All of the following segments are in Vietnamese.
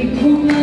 It could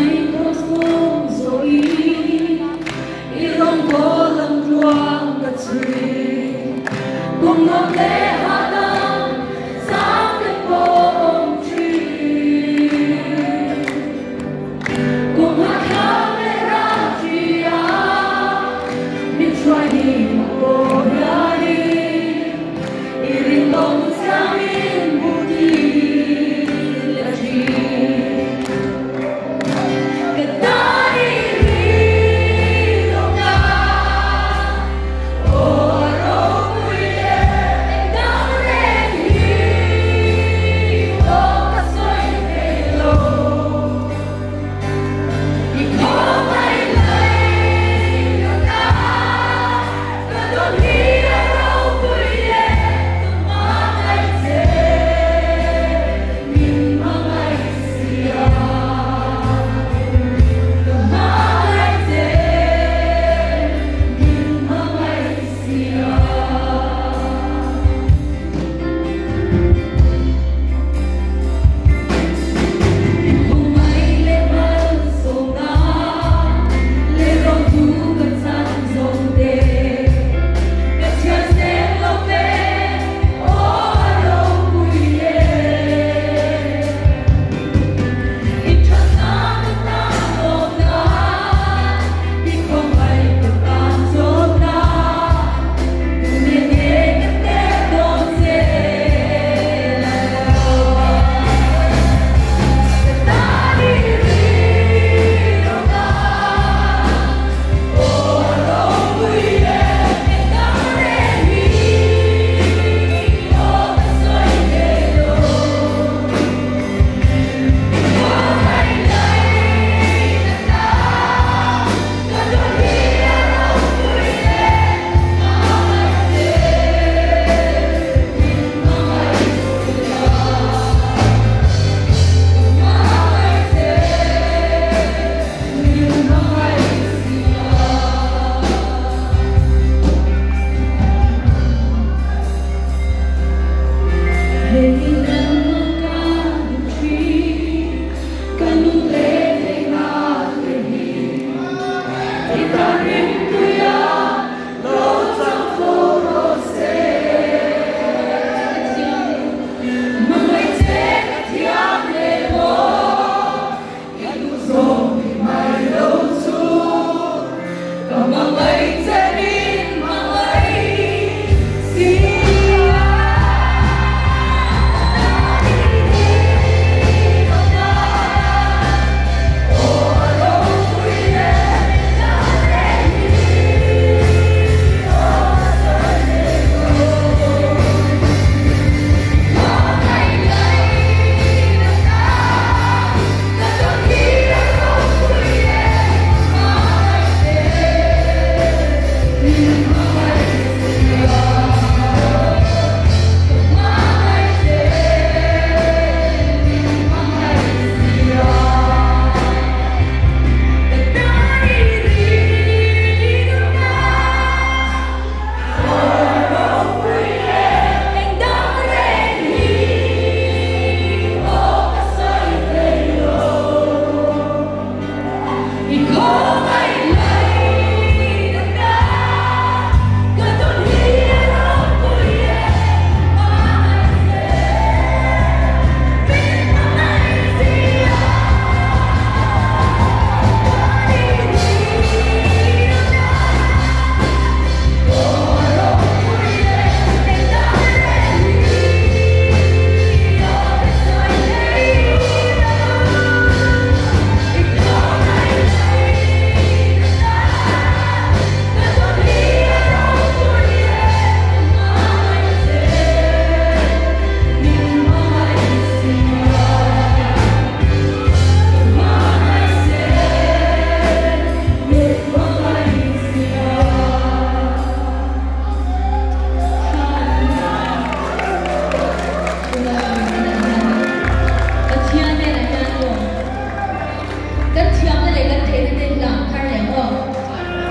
everything làm thay lẽ không?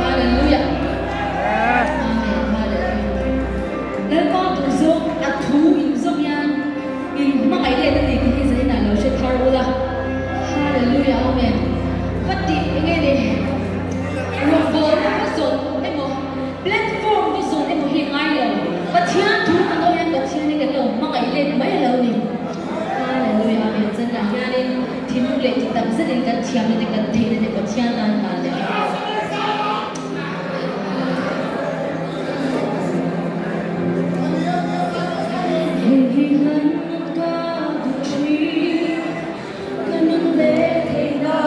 Hallelujah. Amen. Hallelujah. Nên con tụ dung, à thú in dung ya. In mà ngày lên thì cái gì là thay rồi đó. Hallelujah. Amen. Phát triển nghe đi. Rồi vợ dụng em một platform ví dụ em một hiện ngay rồi. Và thiên thú mà tôi em bật thiên cái đầu mà ngày lên lâu mình. Hallelujah. Amen. Dân làm ra đi. Thì lúc lệ thì rất đến cần thiềm đến cần thế 天安门